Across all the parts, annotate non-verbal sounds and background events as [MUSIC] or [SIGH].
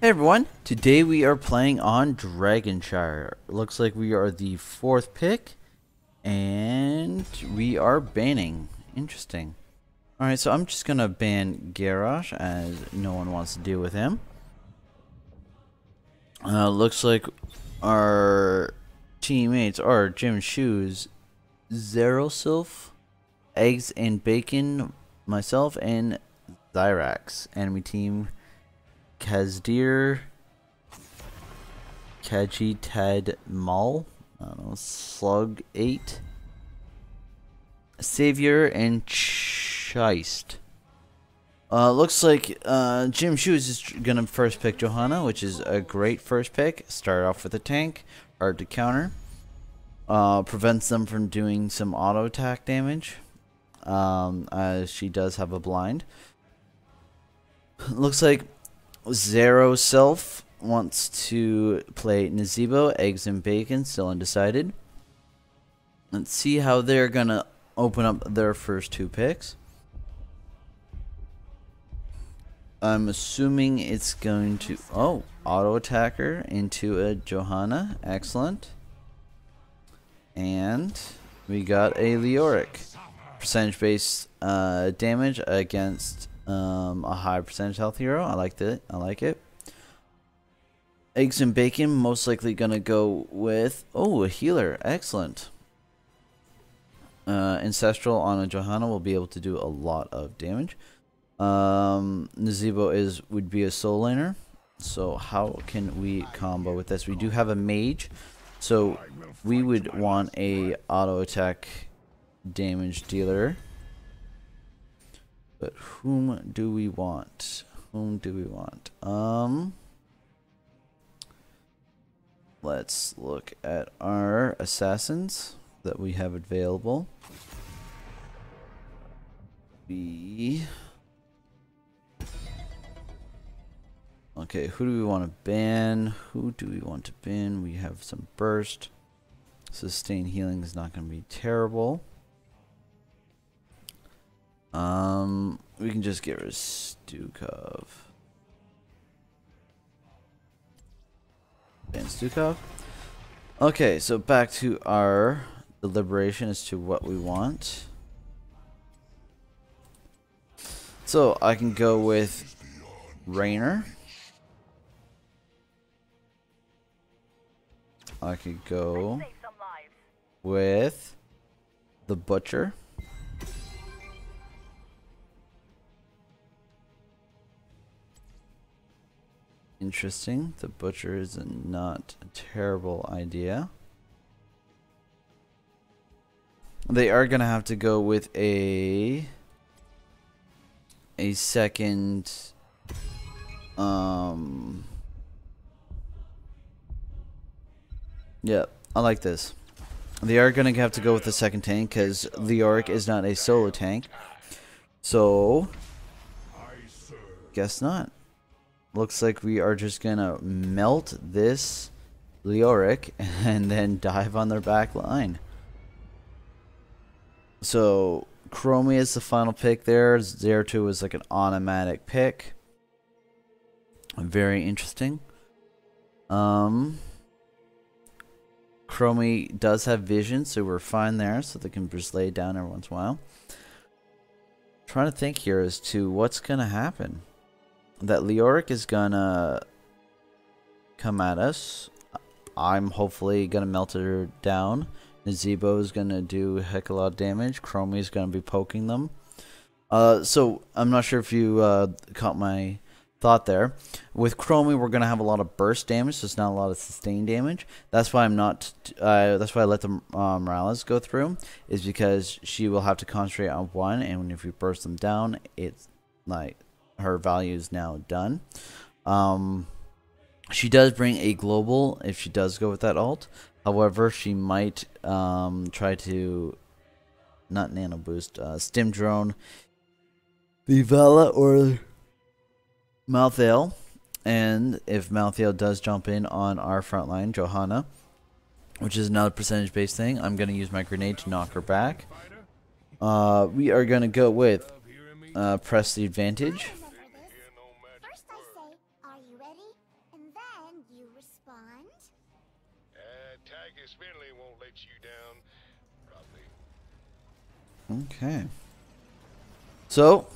Hey everyone, today we are playing on Dragonshire. Looks like we are the fourth pick, and we are banning. Interesting. Alright, so I'm just gonna ban Garrosh as no one wants to deal with him. Uh, looks like our teammates are Jim Shoes, Zero Sylph, Eggs and Bacon, myself, and Zyrax. Enemy team Kazdir, Kaji Ted don't know, Slug 8, Savior, and Chist. Uh, looks like uh, Jim Shoes is gonna first pick Johanna, which is a great first pick. Start off with a tank, hard to counter. Uh, prevents them from doing some auto attack damage, um, as she does have a blind. Looks like Zero Self wants to play Nazeebo, Eggs and Bacon, still undecided. Let's see how they're gonna open up their first two picks. I'm assuming it's going to... Oh, auto attacker into a Johanna. Excellent. And we got a Leoric. Percentage based uh, damage against um, a high percentage health hero. I liked it. I like it. Eggs and bacon, most likely gonna go with oh a healer. Excellent. Uh, Ancestral on a Johanna will be able to do a lot of damage. Um, Nazeebo is would be a soul laner. So how can we combo with this? We do have a mage, so we would want a auto attack damage dealer. But whom do we want? Whom do we want? Um, let's look at our assassins that we have available. We Okay, who do we want to ban? Who do we want to ban? We have some burst. Sustain healing is not going to be terrible. Um, we can just get rid of Stukov. Ban Stukov. Okay, so back to our deliberation as to what we want. So I can go with Raynor. I could go with the Butcher. Interesting. The Butcher is not a terrible idea. They are going to have to go with a a second um Yeah, I like this. They are going to have to go with the second tank because the Leoric is not a solo tank. So, guess not. Looks like we are just to melt this Leoric [LAUGHS] and then dive on their back line. So, Chromie is the final pick there. Zeratul is like an automatic pick. Very interesting. Um... Chromie does have vision, so we're fine there, so they can just lay down every once in a while. Trying to think here as to what's to happen. That Leoric is to come at us. I'm hopefully to melt her down. Nazeebo is to do a heck of a lot of damage. Chromie is to be poking them. Uh, so, I'm not sure if you uh, caught my thought there. With Chromie, we're to have a lot of burst damage, so it's not a lot of sustained damage. That's why I'm not. Uh, that's why I let the uh, Morales go through, is because she will have to concentrate on one, and if we burst them down, it's like her value is now done. Um, she does bring a global if she does go with that alt. However, she might um, try to not nano boost, uh, stim drone, Vivella or Malthael. And if Malthael does jump in on our front line, Johanna, which is another percentage based thing, I'm going to use my grenade to knock her back. Uh, we are going to go with uh, press the advantage. Okay. So,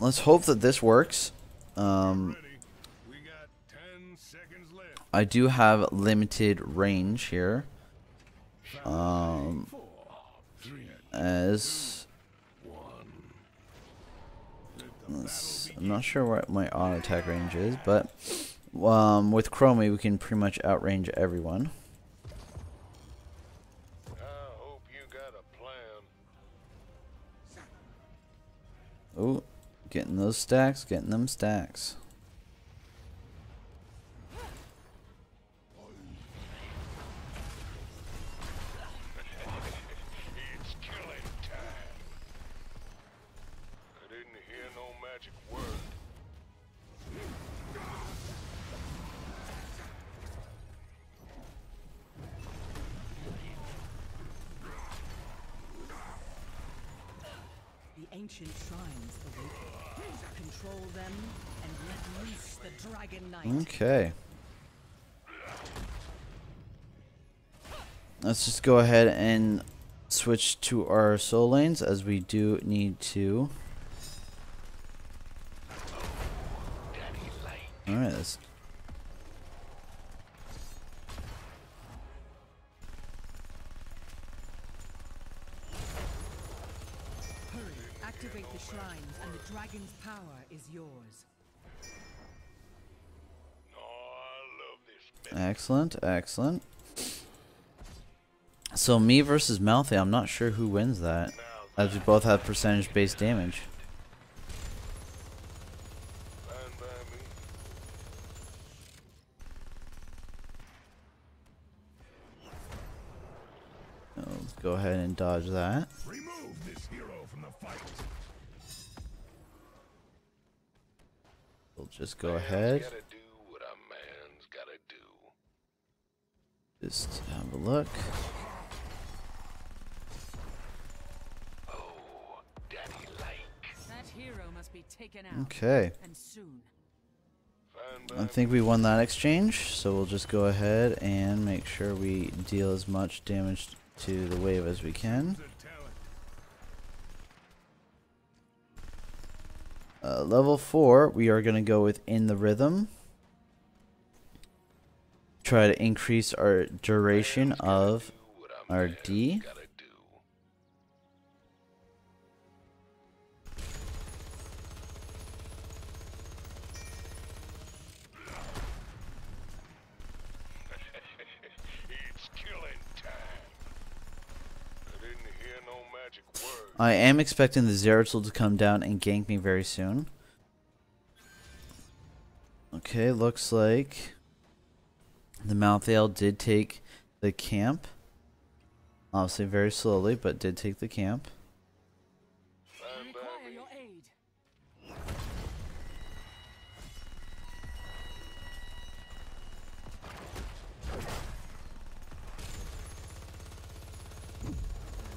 let's hope that this works. Um, We got 10 seconds left. I do have limited range here. Um, as. I'm not sure what my auto attack range is, but um, with Chromie we can pretty much outrange everyone. Oh, getting those stacks, getting them stacks. Okay. Let's just go ahead and switch to our soul lanes as we do need to. Alright, let's activate the shrines, and the dragon's power is yours. Excellent, excellent. So me versus Malthael, I'm not sure who wins that. As we both have percentage based damage. Fine by me. So let's go ahead and dodge that. Remove this hero from the fight. We'll just go ahead. Gotta do what a man's gotta do. Just have a look. Oh, daddy like. That hero must be taken out. Okay. And soon. I think we won that exchange, so we'll just go ahead and make sure we deal as much damage to the wave as we can. Uh, level 4, we are going to go with In the Rhythm. Try to increase our duration of Do what a our D. [LAUGHS] it's killing time. I didn't hear no magic word. I am expecting the Zeratul to come down and gank me very soon. Okay, looks like the Malthael did take the camp. Obviously very slowly, but did take the camp.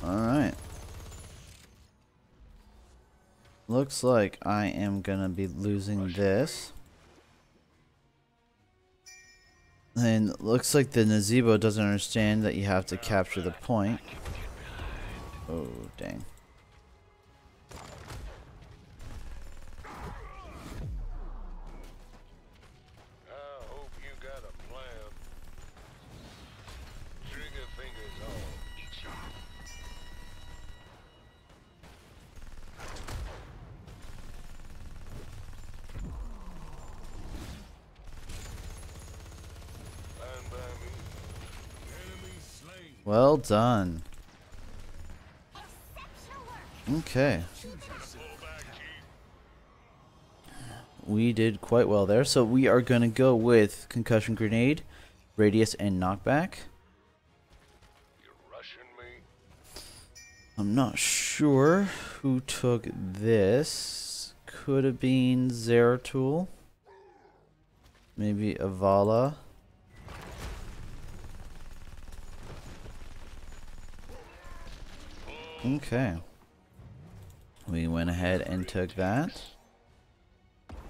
Alright. Looks like I am gonna be losing this. And looks like the Nazeebo doesn't understand that you have to capture the point. Oh, dang. Well done. Okay. We did quite well there. So we are going to go with Concussion Grenade, Radius, and Knockback. I'm not sure who took this. Could have been Zeratul. Maybe Avala. Okay. We went ahead and took that. Alright.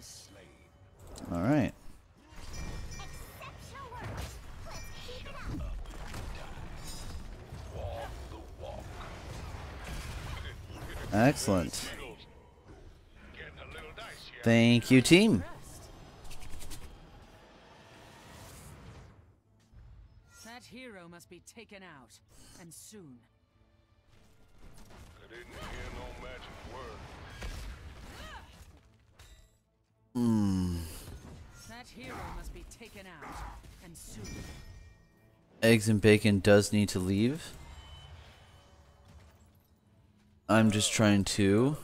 slain. All right. Exceptional work. Let's keep it up. Walk the walk. Excellent. Getting a little dicey. Thank you, team. That hero must be taken out, and soon. I didn't hear no magic word. Hmm. That hero must be taken out, and soon. Eggs and bacon does need to leave. I'm just trying to.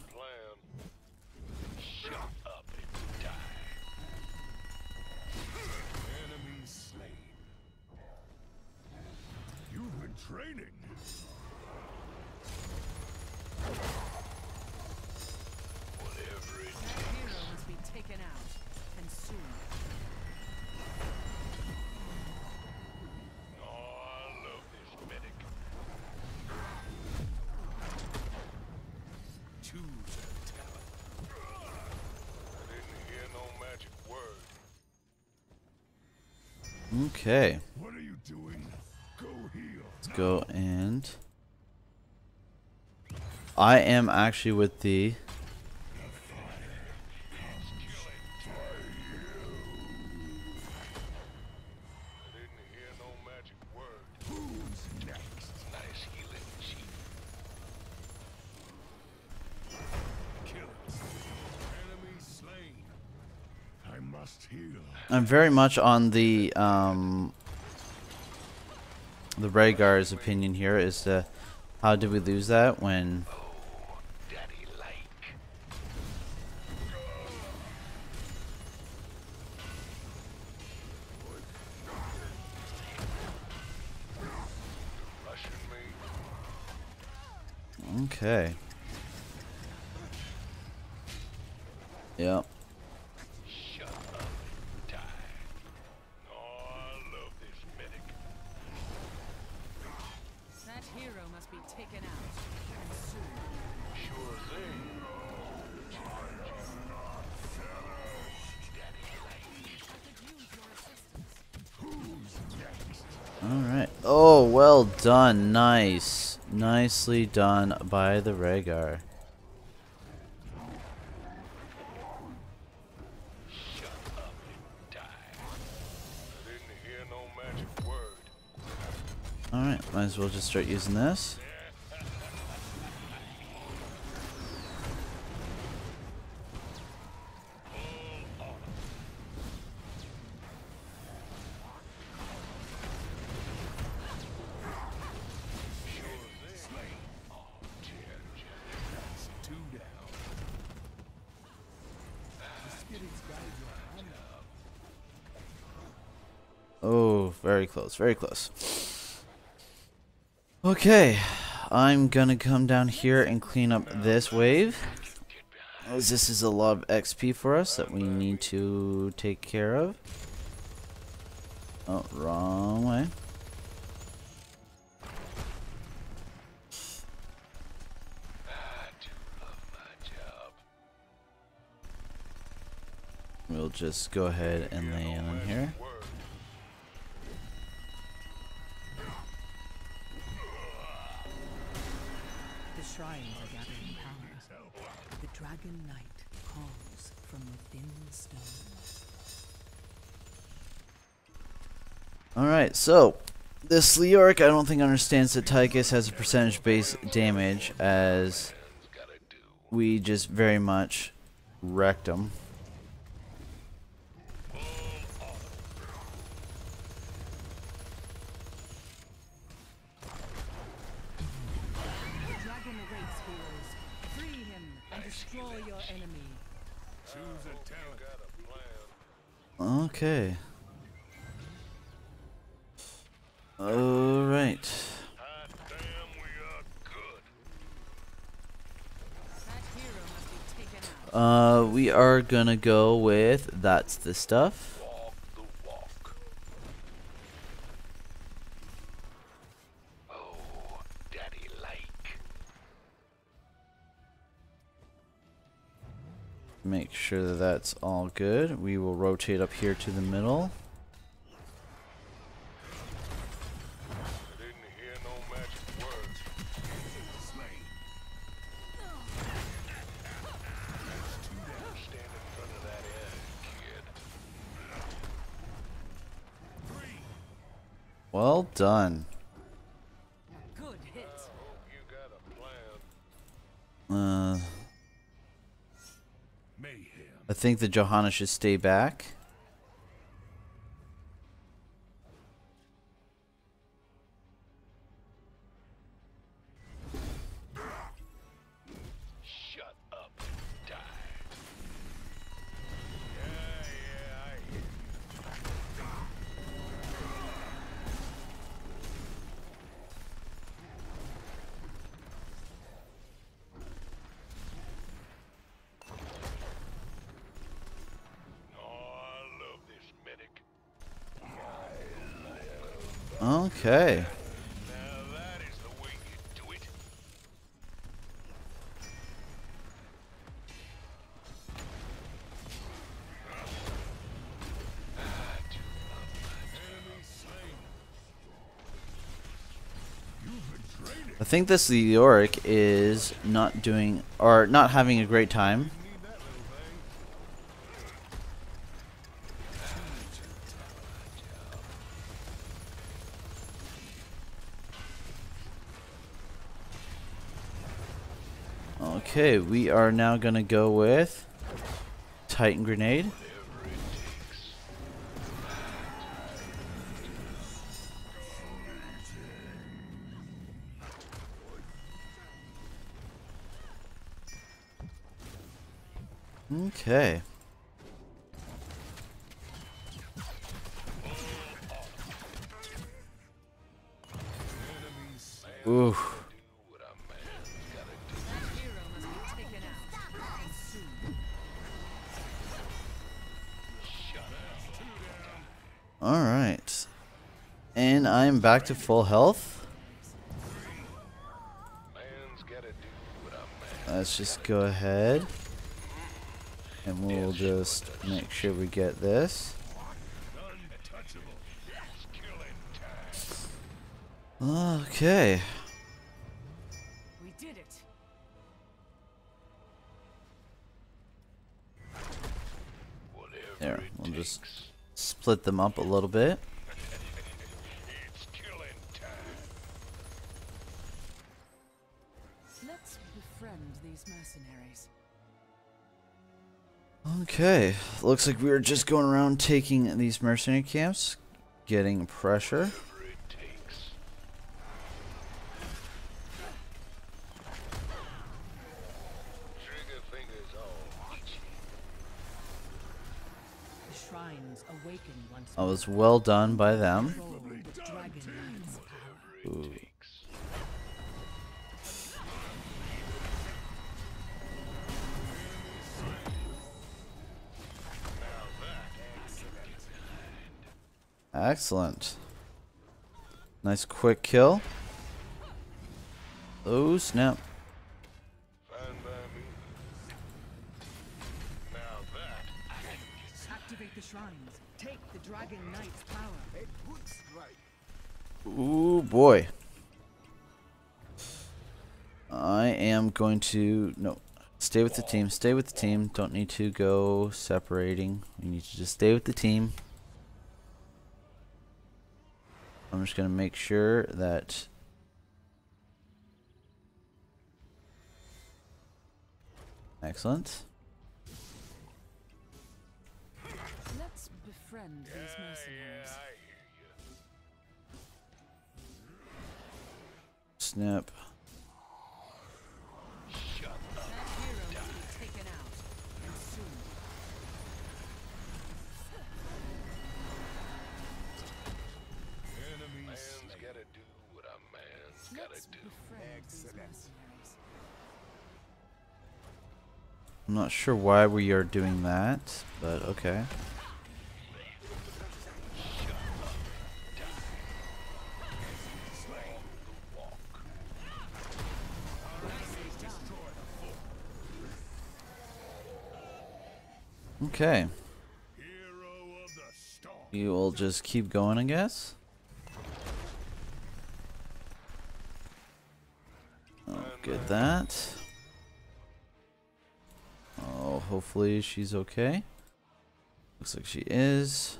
Okay. What are you doing? Go heal. Let's go and. I am actually with the. Very much on the um. The Rehgar's opinion here is to how did we lose that when. Okay. Yep. Well done. Nice. Nicely done by the Rehgar. Alright, might as well just start using this. Very close, very close. Okay, I'm gonna come down here and clean up this wave. This is a lot of XP for us that we need to take care of. Oh, wrong way. We'll just go ahead and lay in here. Power. The dragon knight calls from within the stone. Alright, so this Leoric I don't think understands that Tychus has a percentage based damage as we just very much wrecked him. gonna go with that's the stuff. The oh, Daddy Lake. Make sure that that's all good. We will rotate up here to the middle. Think the Johanna should stay back. Okay. I think this Leoric is not doing or not having a great time. We are now gonna go with Titan Grenade. Okay. Ooh. And I'm back to full health. Let's just go ahead. And we'll just make sure we get this. Okay. We did it. There, we'll just split them up a little bit. Okay. Looks like we were just going around taking these mercenary camps, getting pressure. Whatever it takes. Trigger fingers all itchy. The shrines awaken once That was well done by them. Control with Dragon Knight's power. Ooh. Excellent. Nice quick kill. Oh, snap. Ooh, boy. I am going to... No. Stay with the team. Stay with the team. Don't need to go separating. We need to just stay with the team. I'm just going to make sure that... Excellent. Let's befriend these mercenaries. I. Snap. I'm not sure why we are doing that, but okay. Okay. Hero of the storm. You will just keep going, I guess. Oh, get that. Oh, hopefully she's okay. Looks like she is.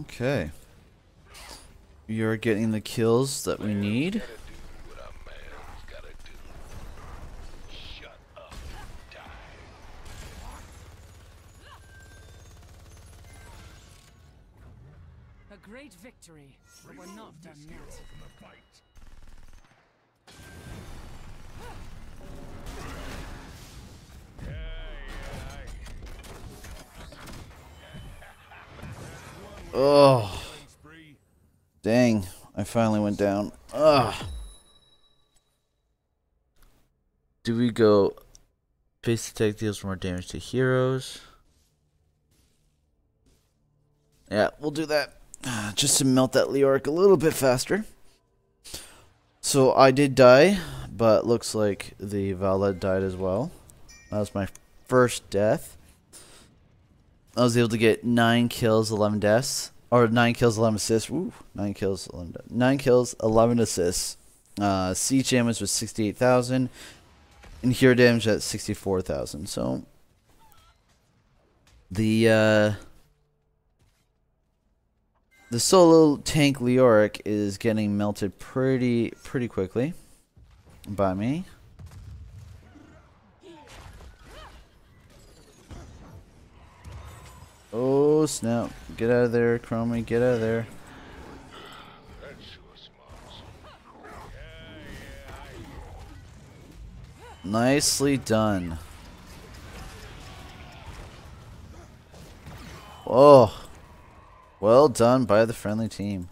Okay. You're getting the kills that we need. Base attack deals more damage to heroes? Yeah, we'll do that. Ah, Just to melt that Leoric a little bit faster. So I did die, but looks like the Valed died as well. That was my first death. I was able to get 9 kills, 11 deaths. Or 9 kills, 11 assists. Woo. 9 kills, 11 deaths. 9 kills, 11 assists. Uh, siege damage was 68,000. And hero damage at 64,000. So. The, uh. The solo tank Leoric is getting melted pretty, pretty quickly. By me. Oh snap! Get out of there, Chromie. Get out of there. Nicely done. Oh, well done by the friendly team.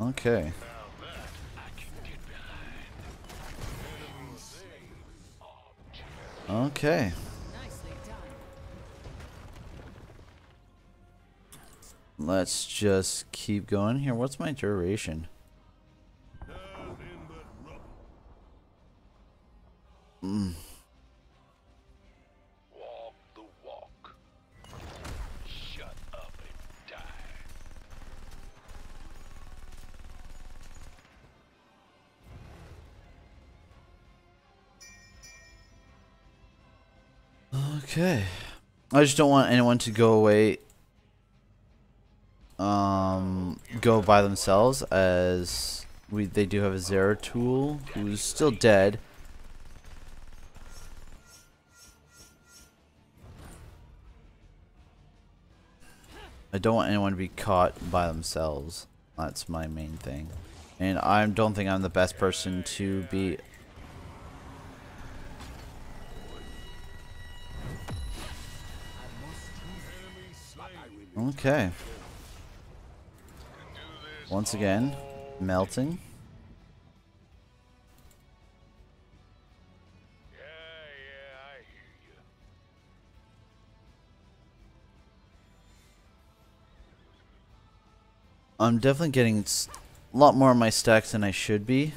Okay. Okay. Let's just keep going here. What's my duration? I just don't want anyone to go away um go by themselves as we they do have a Zeratul who's still dead. I don't want anyone to be caught by themselves. That's my main thing. And I don't think I'm the best person to be Okay. Once again, melting. I'm definitely getting a lot more of my stacks than I should be.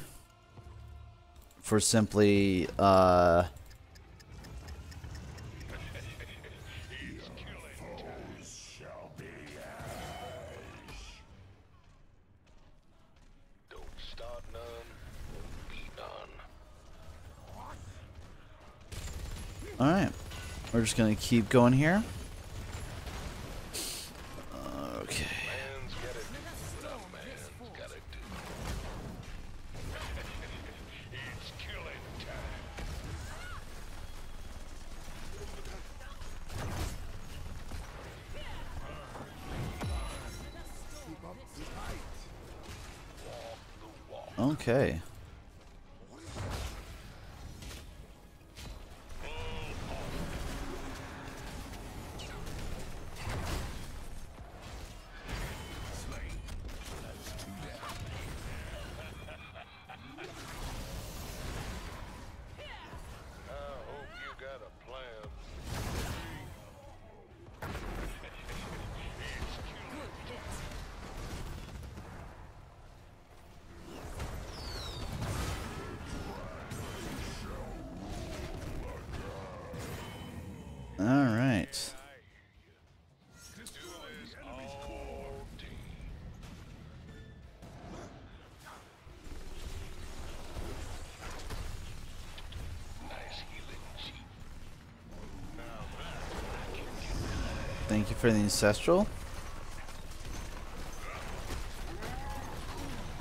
For simply, uh... Alright. We're just gonna keep going here. Thank you for the ancestral.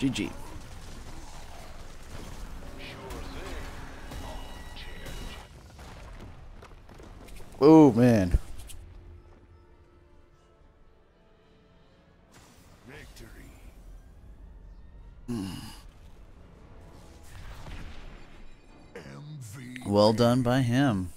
GG. Sure thing. Change. Oh man. Victory. Well done by him.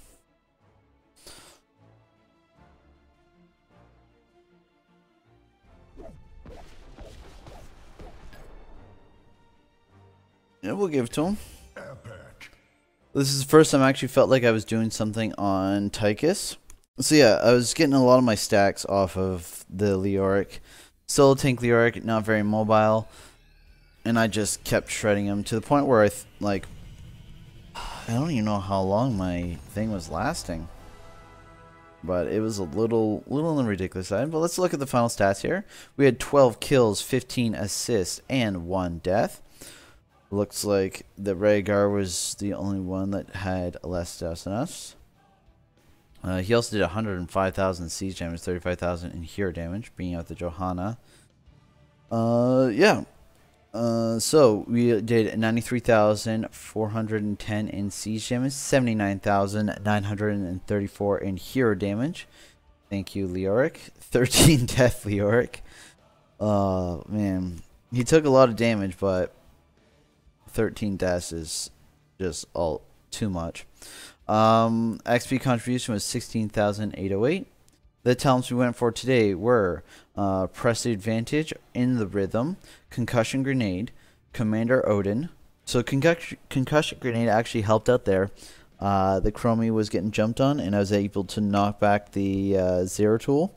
Give it to him. Epic. This is the first time I actually felt like I was doing something on Tychus. So yeah, I was getting a lot of my stacks off of the Leoric. A tank Leoric, not very mobile. And I just kept shredding him to the point where I, like, I don't even know how long my thing was lasting. But it was a little, little on the ridiculous side. But let's look at the final stats here. We had 12 kills, 15 assists, and 1 death. Looks like the Rehgar was the only one that had less deaths than us. Uh, he also did 105,000 siege damage, 35,000 in hero damage, being out the Johanna. Uh, yeah. Uh, so we did 93,410 in siege damage, 79,934 in hero damage. Thank you, Leoric. [LAUGHS] 13 death, Leoric. Uh, man, he took a lot of damage, but 13 deaths is just all too much. Um, XP contribution was 16,808. The talents we went for today were uh, Press Advantage in the Rhythm, Concussion Grenade, Commandeer Odin. So concussion, concussion Grenade actually helped out there. Uh, the Chromie was getting jumped on, and I was able to knock back the uh, Zero Tool,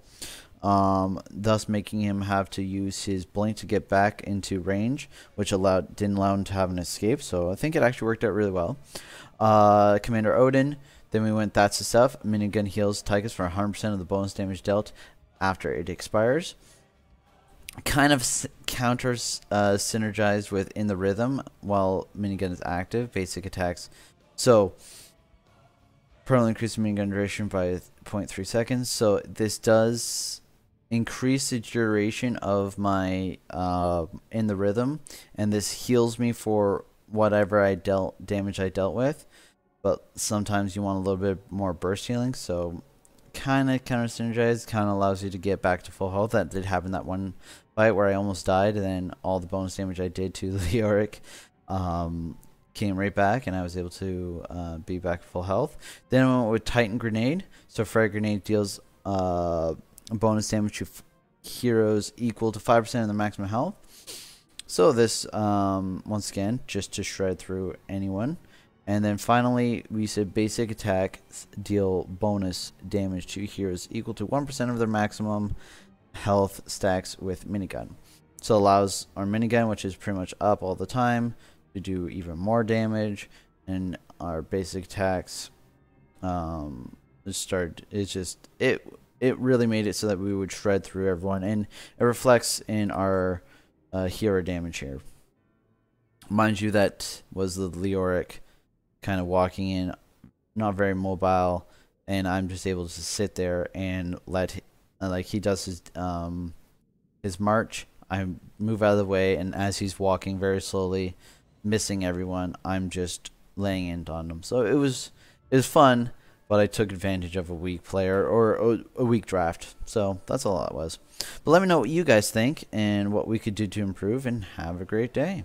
um, thus making him have to use his blink to get back into range, which allowed didn't allow him to have an escape. So I think it actually worked out really well. Uh, Commandeer Odin. Then we went That's the Stuff. Minigun heals Tychus for 100% of the bonus damage dealt after it expires. Kind of counters uh, synergized with In the Rhythm while Minigun is active. Basic attacks. So, permanently increase minigun duration by 0.3 seconds. So, this does increase the duration of my uh, In the Rhythm. And this heals me for whatever I dealt damage I dealt with but sometimes you want a little bit more burst healing. So kind of counter synergize, kind of allows you to get back to full health. That did happen that one fight where I almost died, and then all the bonus damage I did to [LAUGHS] Leoric um, came right back, and I was able to uh, be back full health. Then I went with Titan Grenade. So Frag Grenade deals uh, bonus damage to heroes equal to 5% of their maximum health. So this, um, once again, just to shred through anyone. And then finally, we said basic attacks deal bonus damage to heroes equal to 1% of their maximum health stacks with minigun. So allows our minigun, which is pretty much up all the time, to do even more damage. And our basic attacks um, start. It's just it. It really made it so that we would shred through everyone, and it reflects in our uh, hero damage here. Mind you, that was the Leoric kind of walking in, not very mobile, and I'm just able to sit there and let uh, like he does his um his march. I move out of the way, and as he's walking very slowly, missing everyone, I'm just laying in on him. So it was it was fun, but I took advantage of a weak player or a, weak draft. So that's all that was. But let me know what you guys think and what we could do to improve, and have a great day.